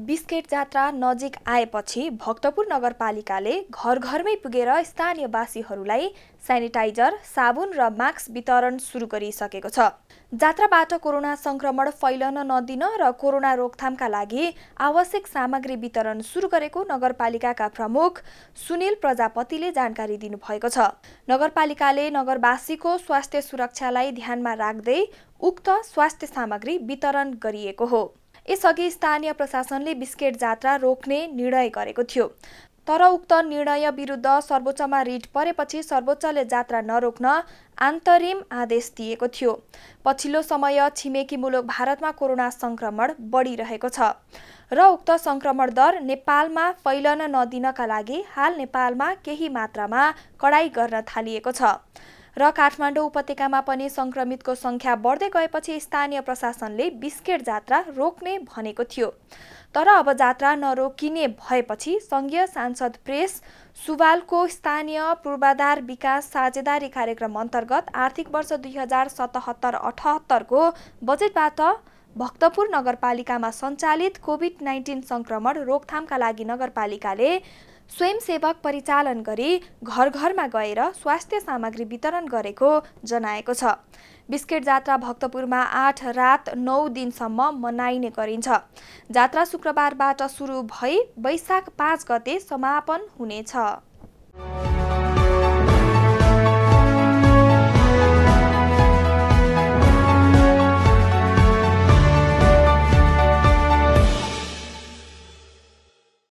जात्रा नजिक आएपछि भक्तपुर नगरपालिकाले घर घरमै पुगेर स्थानीयवासीहरूलाई सेनिटाइजर साबुन र मास्क वितरण सुरु गरिसकेको छ। जात्राबाट कोरोना संक्रमण फैलन नदिन र कोरोना रोकथामका लागि आवश्यक सामग्री वितरण सुरु गरेको नगरपालिकाका प्रमुख सुनिल प्रजापतिले जानकारी दिनुभएको छ। नगरपालिकाले नगरवासीको स्वास्थ्य सुरक्षालाई ध्यानमा राख्दै उक्त स्वास्थ्य सामग्री वितरण गरिएको हो। यसअघि स्थानीय प्रशासनले बिस्केट जात्रा रोक्ने निर्णय गरेको थियो। तर उक्त निर्णय विरुद्ध सर्वोच्चमा रिट परेपछि सर्वोच्चले जात्रा नरोक्न आन्तरिम आदेश दिएको थियो। पछिल्लो समय छिमेकी मुलुक भारतमा कोरोना संक्रमण बढिरहेको छ र उक्त संक्रमण दर नेपालमा फैलन नदिनका लागि हाल नेपालमा केही मात्रामा कडाई गर्न थालिएको छ। र काठमाडौँ उपत्यकामा पनि संक्रमितको सङ्ख्या बढ्दै गएपछि स्थानीय प्रशासनले बिस्केट जात्रा रोक्ने भनेको थियो। तर अब जात्रा नरोकिने भएपछि सङ्घीय सांसद प्रेस सुवालको स्थानीय पूर्वाधार विकास साझेदारी कार्यक्रम अन्तर्गत आर्थिक वर्ष दुई हजार सतहत्तर अठहत्तरको बजेटबाट भक्तपुर नगरपालिकामा सञ्चालित कोभिड नाइन्टिन सङ्क्रमण रोकथामका लागि नगरपालिकाले स्वयंसेवक परिचालन गरी घर घरमा गएर स्वास्थ्य सामग्री वितरण गरेको जनाएको छ। बिस्केट जात्रा भक्तपुरमा आठ रात नौ दिनसम्म मनाइने गरिन्छ। जात्रा शुक्रबारबाट सुरु भई वैशाख पाँच गते समापन हुनेछ।